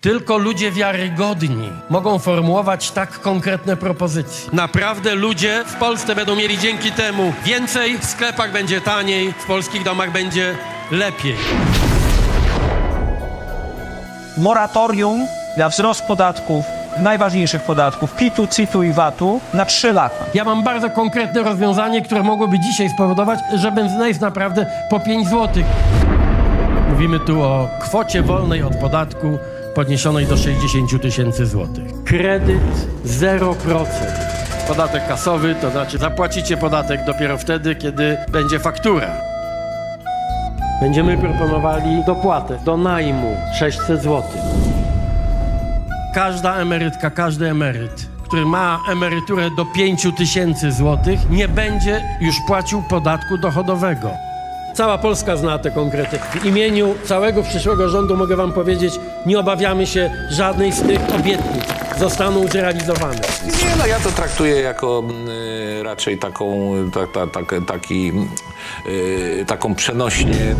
Tylko ludzie wiarygodni mogą formułować tak konkretne propozycje. Naprawdę ludzie w Polsce będą mieli dzięki temu więcej, w sklepach będzie taniej, w polskich domach będzie lepiej. moratorium na wzrost podatków, najważniejszych podatków, PIT-u, CIT-u i VAT-u na 3 lata. Ja mam bardzo konkretne rozwiązanie, które mogłoby dzisiaj spowodować, że benzyna jest naprawdę po 5 zł. Mówimy tu o kwocie wolnej od podatku podniesionej do 60 tysięcy złotych. Kredyt 0%. Podatek kasowy, to znaczy zapłacicie podatek dopiero wtedy, kiedy będzie faktura. Będziemy proponowali dopłatę do najmu 600 zł. Każda emerytka, każdy emeryt, który ma emeryturę do 5 tysięcy złotych, nie będzie już płacił podatku dochodowego. Cała Polska zna te konkrety. W imieniu całego przyszłego rządu mogę wam powiedzieć, nie obawiamy się żadnej z tych obietnic. Zostaną zrealizowane. Nie, no ja to traktuję jako y, raczej taką, ta, ta, tak- taki, y, taką przenośnię.